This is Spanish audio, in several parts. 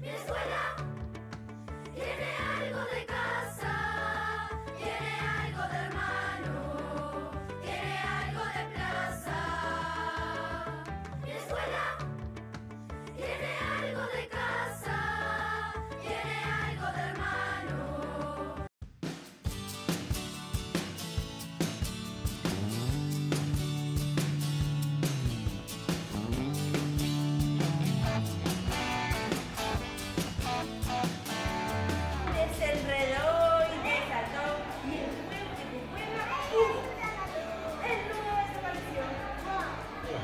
Mi escuela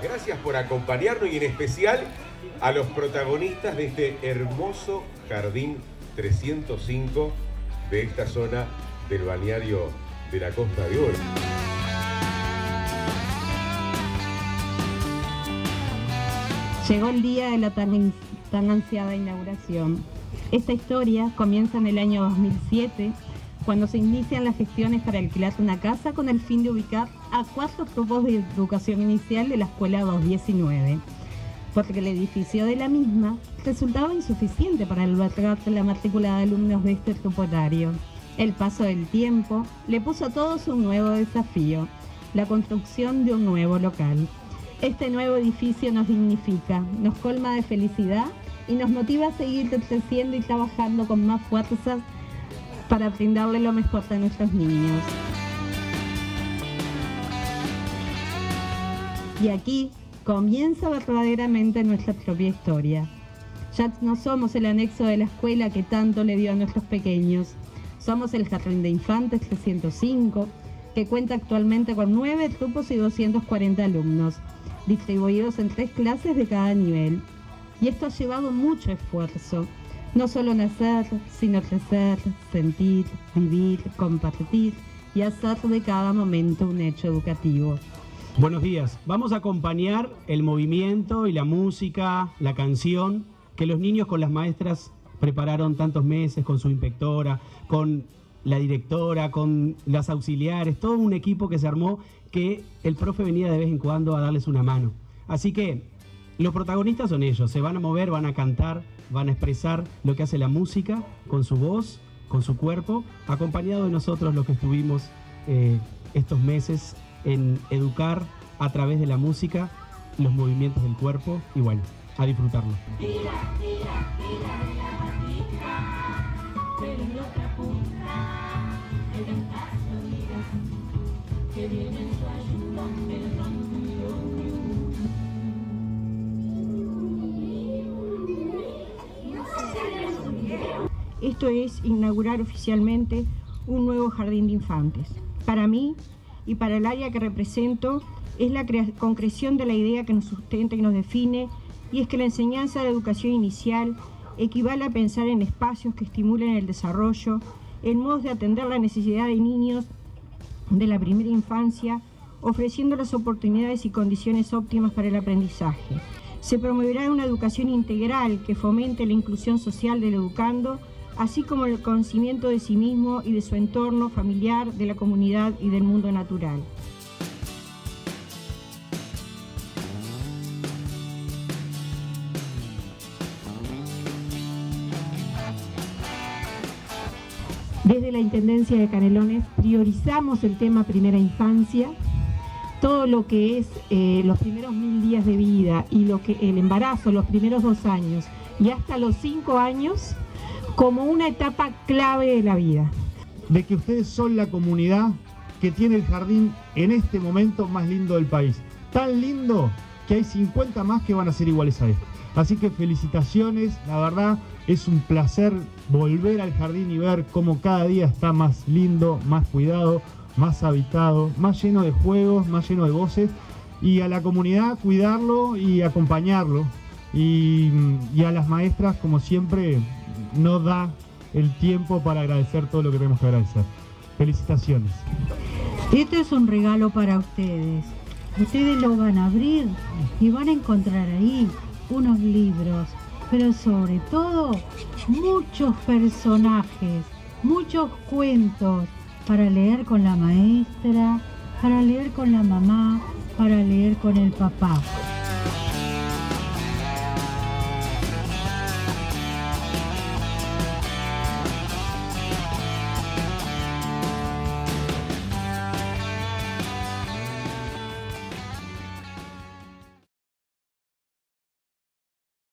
Gracias por acompañarnos y en especial a los protagonistas de este hermoso jardín 305 de esta zona del balneario de la Costa de Oro. Llegó el día de la tan, tan ansiada inauguración. Esta historia comienza en el año 2007, cuando se inician las gestiones para alquilar una casa con el fin de ubicar a cuatro grupos de educación inicial de la Escuela 219, porque el edificio de la misma resultaba insuficiente para albergar la matrícula de alumnos de este grupo horario. El paso del tiempo le puso a todos un nuevo desafío, la construcción de un nuevo local. Este nuevo edificio nos dignifica, nos colma de felicidad y nos motiva a seguir creciendo y trabajando con más fuerzas para brindarle lo mejor a nuestros niños. Y aquí comienza verdaderamente nuestra propia historia. Ya no somos el anexo de la escuela que tanto le dio a nuestros pequeños. Somos el Jardín de Infantes 305, que cuenta actualmente con 9 grupos y 240 alumnos, distribuidos en tres clases de cada nivel. Y esto ha llevado mucho esfuerzo. No solo nacer, sino crecer, sentir, vivir, compartir y hacer de cada momento un hecho educativo. Buenos días. Vamos a acompañar el movimiento y la música, la canción que los niños con las maestras prepararon tantos meses con su inspectora, con la directora, con las auxiliares, todo un equipo que se armó que el profe venía de vez en cuando a darles una mano. Así que los protagonistas son ellos, se van a mover, van a cantar, van a expresar lo que hace la música con su voz, con su cuerpo, acompañado de nosotros los que estuvimos eh, estos meses en educar a través de la música los movimientos del cuerpo y bueno, a disfrutarlo. Esto es inaugurar oficialmente un nuevo jardín de infantes. Para mí y para el área que represento es la concreción de la idea que nos sustenta y nos define y es que la enseñanza de educación inicial equivale a pensar en espacios que estimulen el desarrollo, en modos de atender la necesidad de niños de la primera infancia, ofreciendo las oportunidades y condiciones óptimas para el aprendizaje. Se promoverá una educación integral que fomente la inclusión social del educando, así como el conocimiento de sí mismo y de su entorno familiar, de la comunidad y del mundo natural. Desde la Intendencia de Canelones priorizamos el tema primera infancia, todo lo que es eh, los primeros mil días de vida y lo que el embarazo, los primeros dos años y hasta los cinco años como una etapa clave de la vida. de que ustedes son la comunidad que tiene el jardín en este momento más lindo del país. Tan lindo que hay 50 más que van a ser iguales a este. Así que felicitaciones, la verdad es un placer volver al jardín y ver cómo cada día está más lindo, más cuidado, más habitado, más lleno de juegos, más lleno de voces y a la comunidad cuidarlo y acompañarlo. Y, y a las maestras, como siempre, no da el tiempo para agradecer todo lo que tenemos que agradecer. Felicitaciones. Este es un regalo para ustedes. Ustedes lo van a abrir y van a encontrar ahí unos libros, pero sobre todo muchos personajes, muchos cuentos para leer con la maestra, para leer con la mamá, para leer con el papá.